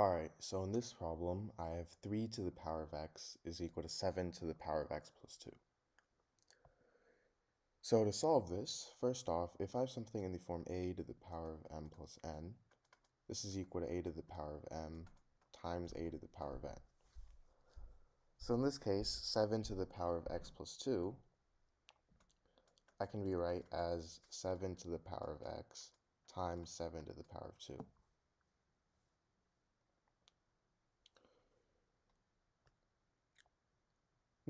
Alright, so in this problem, I have 3 to the power of x is equal to 7 to the power of x plus 2. So to solve this, first off, if I have something in the form a to the power of m plus n, this is equal to a to the power of m times a to the power of n. So in this case, 7 to the power of x plus 2, I can rewrite as 7 to the power of x times 7 to the power of 2.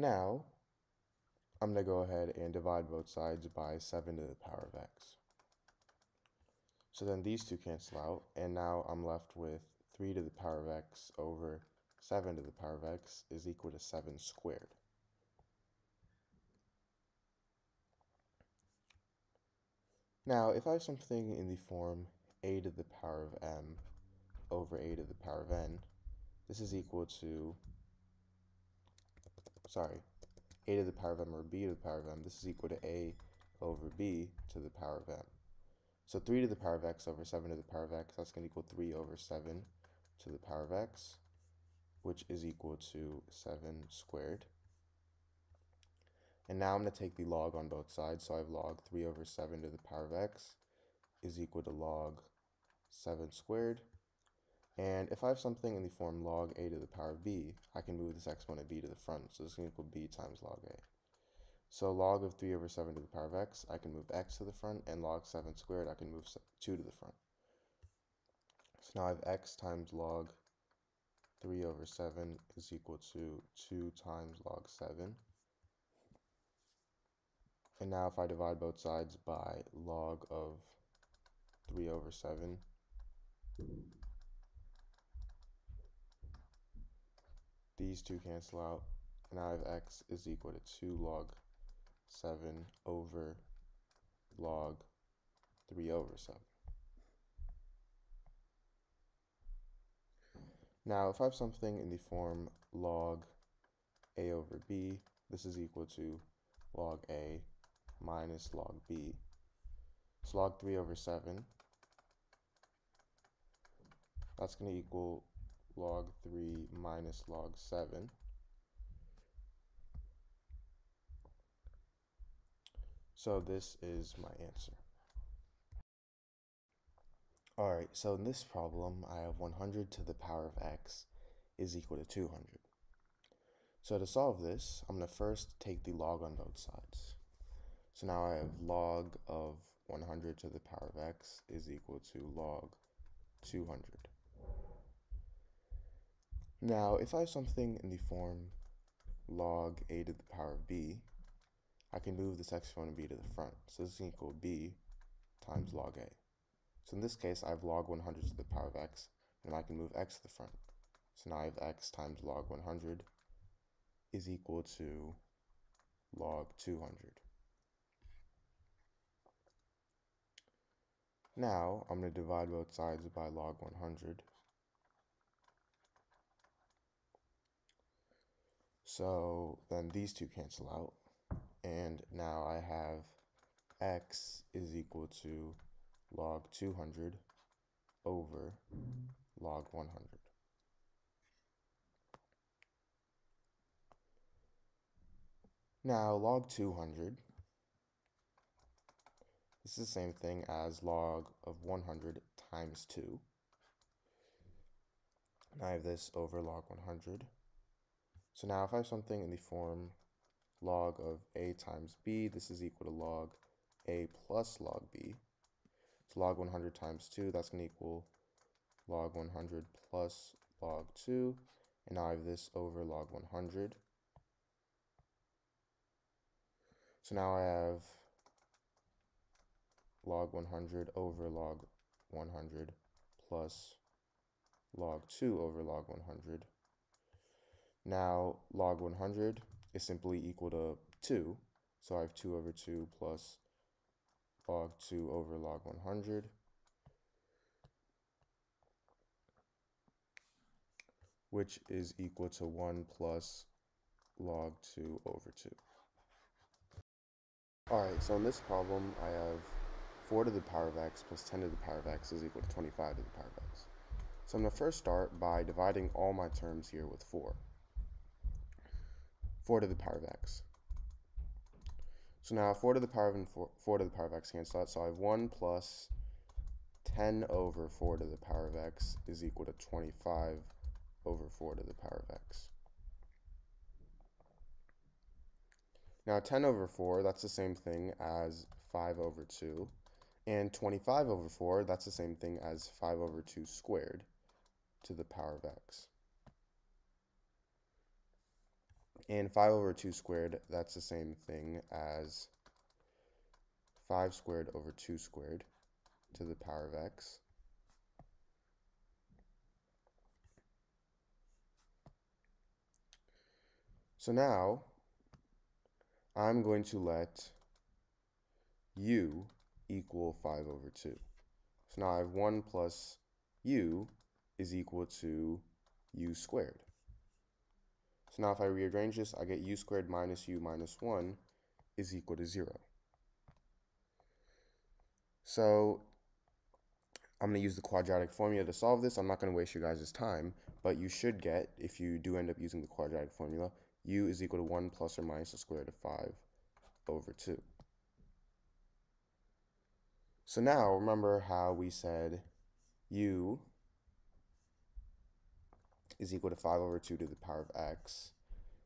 Now, I'm going to go ahead and divide both sides by 7 to the power of x. So then these two cancel out, and now I'm left with 3 to the power of x over 7 to the power of x is equal to 7 squared. Now, if I have something in the form a to the power of m over a to the power of n, this is equal to sorry, a to the power of m or b to the power of m, this is equal to a over b to the power of m. So 3 to the power of x over 7 to the power of x, that's going to equal 3 over 7 to the power of x, which is equal to 7 squared. And now I'm going to take the log on both sides, so I have log 3 over 7 to the power of x is equal to log 7 squared. And if I have something in the form log a to the power of b, I can move this exponent b to the front. So this to equal b times log a. So log of 3 over 7 to the power of x, I can move x to the front, and log 7 squared, I can move 2 to the front. So now I have x times log 3 over 7 is equal to 2 times log 7. And now if I divide both sides by log of 3 over 7, these two cancel out, and I have x is equal to 2 log 7 over log 3 over 7. Now, if I have something in the form log a over b, this is equal to log a minus log b. So log 3 over 7, that's going to equal log 3 minus log 7. So this is my answer. Alright, so in this problem, I have 100 to the power of x is equal to 200. So to solve this, I'm going to first take the log on both sides. So now I have log of 100 to the power of x is equal to log 200. Now, if I have something in the form log a to the power of b, I can move this exponent b to the front. So this is equal to b times log a. So in this case, I have log 100 to the power of x, and I can move x to the front. So now I have x times log 100 is equal to log 200. Now, I'm going to divide both sides by log 100. So then these two cancel out. And now I have x is equal to log 200 over log 100. Now log 200, this is the same thing as log of 100 times 2. And I have this over log 100. So now if I have something in the form log of a times b, this is equal to log a plus log b. So log 100 times 2, that's going to equal log 100 plus log 2. And now I have this over log 100. So now I have log 100 over log 100 plus log 2 over log 100. Now log 100 is simply equal to 2. So I have 2 over 2 plus log 2 over log 100. which is equal to 1 plus log 2 over 2. Alright, so in this problem, I have 4 to the power of x plus 10 to the power of x is equal to 25 to the power of x. So I'm going to first start by dividing all my terms here with 4. 4 to the power of x. So now 4 to the power of 4, 4 to the power of x cancel out. So I have 1 plus 10 over 4 to the power of x is equal to 25 over 4 to the power of x. Now 10 over 4, that's the same thing as 5 over 2. And 25 over 4, that's the same thing as 5 over 2 squared to the power of x. And 5 over 2 squared, that's the same thing as 5 squared over 2 squared to the power of x. So now, I'm going to let u equal 5 over 2. So now I have 1 plus u is equal to u squared. So now if I rearrange this, I get u squared minus u minus 1 is equal to 0. So I'm going to use the quadratic formula to solve this. I'm not going to waste you guys' time, but you should get, if you do end up using the quadratic formula, u is equal to 1 plus or minus the square root of 5 over 2. So now remember how we said u is equal to 5 over 2 to the power of x.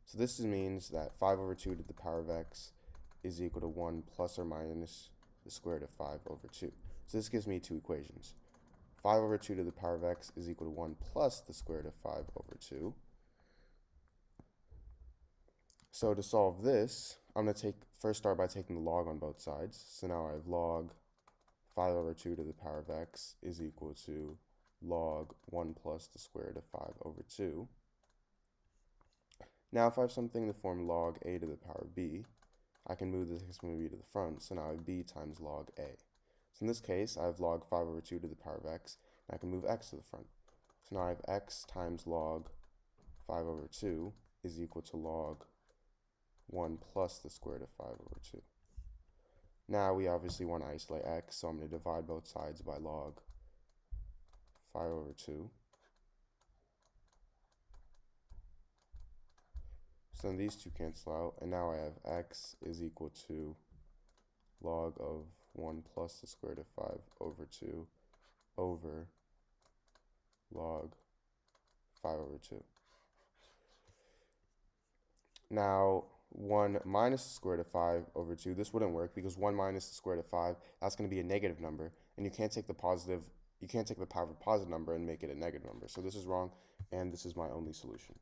So this means that 5 over 2 to the power of x is equal to 1 plus or minus the square root of 5 over 2. So this gives me two equations. 5 over 2 to the power of x is equal to 1 plus the square root of 5 over 2. So to solve this, I'm going to take first start by taking the log on both sides. So now I have log 5 over 2 to the power of x is equal to log 1 plus the square root of 5 over 2. Now if I have something in the form log a to the power of b, I can move this exponent b to the front, so now I have b times log a. So in this case, I have log 5 over 2 to the power of x, and I can move x to the front. So now I have x times log 5 over 2 is equal to log 1 plus the square root of 5 over 2. Now we obviously want to isolate x, so I'm going to divide both sides by log 5 over 2. So then these two cancel out, and now I have x is equal to log of 1 plus the square root of 5 over 2 over log 5 over 2. Now, 1 minus the square root of 5 over 2, this wouldn't work because 1 minus the square root of 5, that's going to be a negative number. And you can't take the positive, you can't take the power of a positive number and make it a negative number. So this is wrong, and this is my only solution.